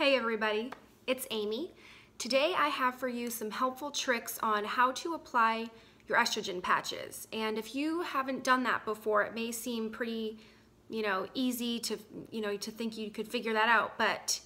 Hey everybody, it's Amy. Today I have for you some helpful tricks on how to apply your estrogen patches. And if you haven't done that before, it may seem pretty, you know, easy to, you know, to think you could figure that out, but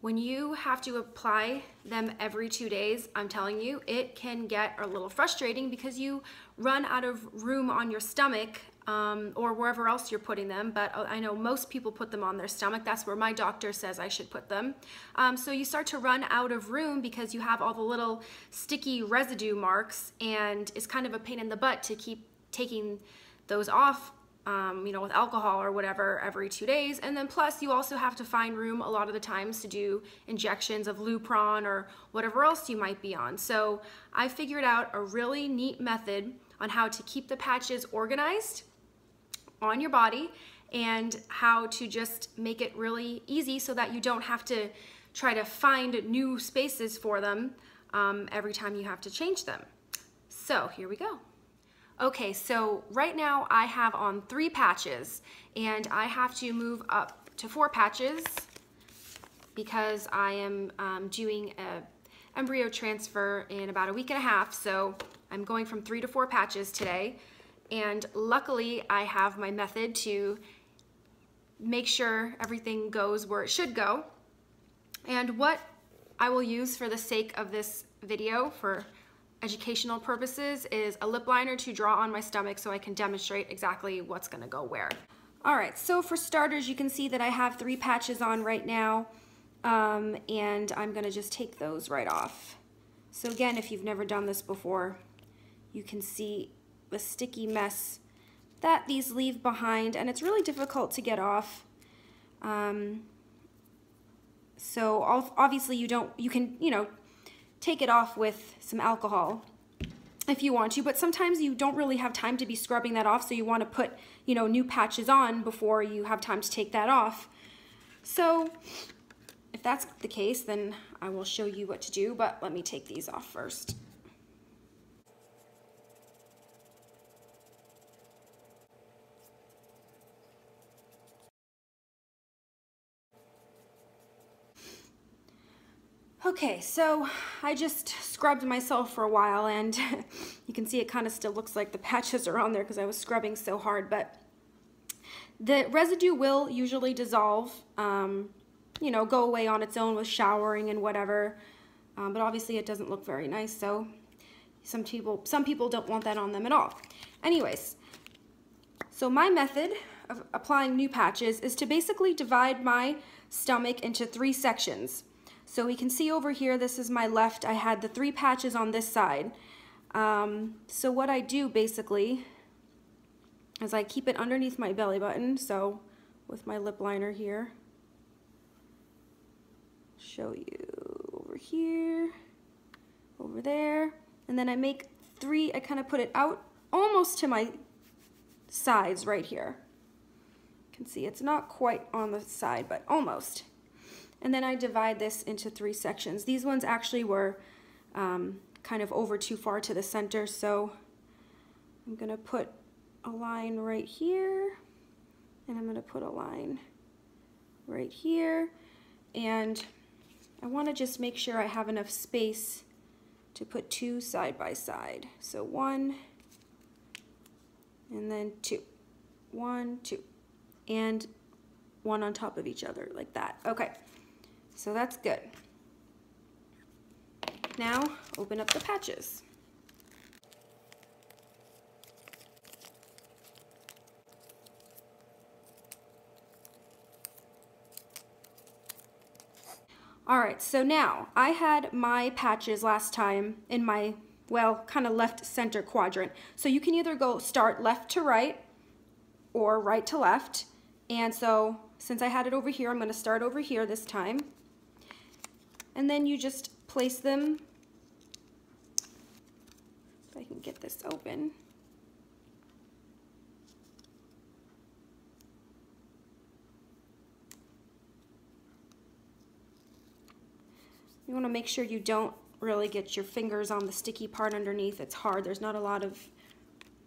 when you have to apply them every two days, I'm telling you, it can get a little frustrating because you run out of room on your stomach um, or wherever else you're putting them, but I know most people put them on their stomach. That's where my doctor says I should put them. Um, so you start to run out of room because you have all the little sticky residue marks and it's kind of a pain in the butt to keep taking those off um, you know, with alcohol or whatever every two days. And then plus you also have to find room a lot of the times to do injections of Lupron or whatever else you might be on. So I figured out a really neat method on how to keep the patches organized on your body and how to just make it really easy so that you don't have to try to find new spaces for them um, every time you have to change them. So here we go. Okay, so right now I have on three patches and I have to move up to four patches because I am um, doing a embryo transfer in about a week and a half. So I'm going from three to four patches today. And luckily I have my method to make sure everything goes where it should go. And what I will use for the sake of this video for educational purposes is a lip liner to draw on my stomach so I can demonstrate exactly what's gonna go where. All right, so for starters, you can see that I have three patches on right now, um, and I'm gonna just take those right off. So again, if you've never done this before, you can see the sticky mess that these leave behind and it's really difficult to get off. Um, so obviously you don't, you can, you know, take it off with some alcohol if you want to, but sometimes you don't really have time to be scrubbing that off, so you want to put, you know, new patches on before you have time to take that off. So if that's the case, then I will show you what to do, but let me take these off first. Okay, so I just scrubbed myself for a while and you can see it kind of still looks like the patches are on there because I was scrubbing so hard, but the residue will usually dissolve, um, you know, go away on its own with showering and whatever, um, but obviously it doesn't look very nice, so some people, some people don't want that on them at all. Anyways, so my method of applying new patches is to basically divide my stomach into three sections. So we can see over here, this is my left. I had the three patches on this side. Um, so what I do basically is I keep it underneath my belly button. So with my lip liner here, show you over here, over there. And then I make three, I kind of put it out almost to my sides right here. You can see it's not quite on the side, but almost. And then I divide this into three sections. These ones actually were um, kind of over too far to the center, so I'm gonna put a line right here, and I'm gonna put a line right here, and I wanna just make sure I have enough space to put two side by side. So one, and then two, one, two, And one on top of each other like that. Okay. So that's good. Now open up the patches. All right, so now I had my patches last time in my, well, kind of left center quadrant. So you can either go start left to right or right to left. And so since I had it over here, I'm gonna start over here this time and then you just place them, if I can get this open. You want to make sure you don't really get your fingers on the sticky part underneath. It's hard. There's not a lot of,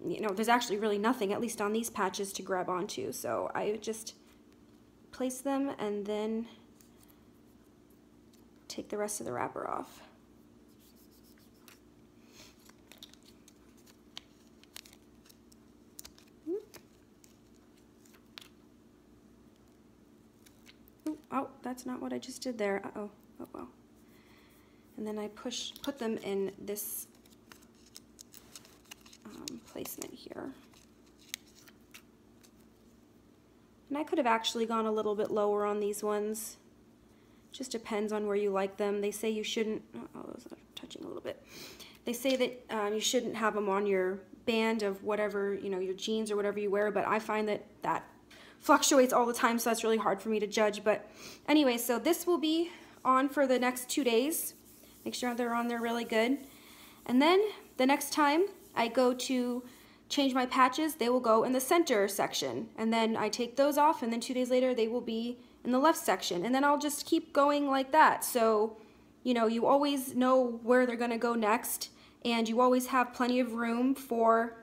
you know, there's actually really nothing, at least on these patches, to grab onto. So I just place them and then take the rest of the wrapper off. oh, that's not what I just did there. Uh-oh, oh well. And then I push, put them in this um, placement here. And I could have actually gone a little bit lower on these ones. Just depends on where you like them. They say you shouldn't, oh, those are touching a little bit. They say that um, you shouldn't have them on your band of whatever, you know, your jeans or whatever you wear, but I find that that fluctuates all the time, so that's really hard for me to judge. But anyway, so this will be on for the next two days. Make sure they're on there really good. And then the next time I go to change my patches, they will go in the center section. And then I take those off, and then two days later, they will be in the left section. And then I'll just keep going like that. So, you know, you always know where they're gonna go next, and you always have plenty of room for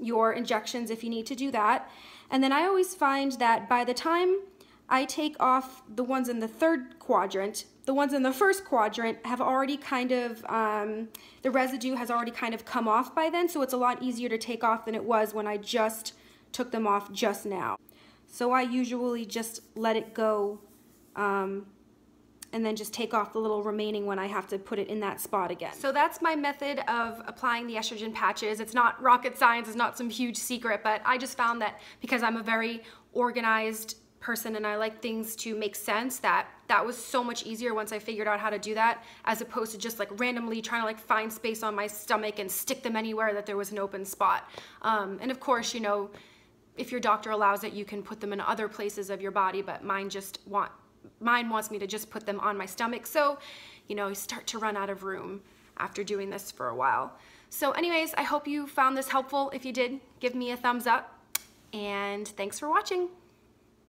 your injections if you need to do that. And then I always find that by the time I take off the ones in the third quadrant, the ones in the first quadrant have already kind of, um, the residue has already kind of come off by then, so it's a lot easier to take off than it was when I just took them off just now. So I usually just let it go um, and then just take off the little remaining when I have to put it in that spot again. So that's my method of applying the estrogen patches. It's not rocket science, it's not some huge secret, but I just found that because I'm a very organized person and I like things to make sense that that was so much easier once I figured out how to do that as opposed to just like randomly trying to like find space on my stomach and stick them anywhere that there was an open spot. Um, and of course, you know, if your doctor allows it, you can put them in other places of your body, but mine just want mine wants me to just put them on my stomach. So, you know, you start to run out of room after doing this for a while. So anyways, I hope you found this helpful. If you did, give me a thumbs up and thanks for watching.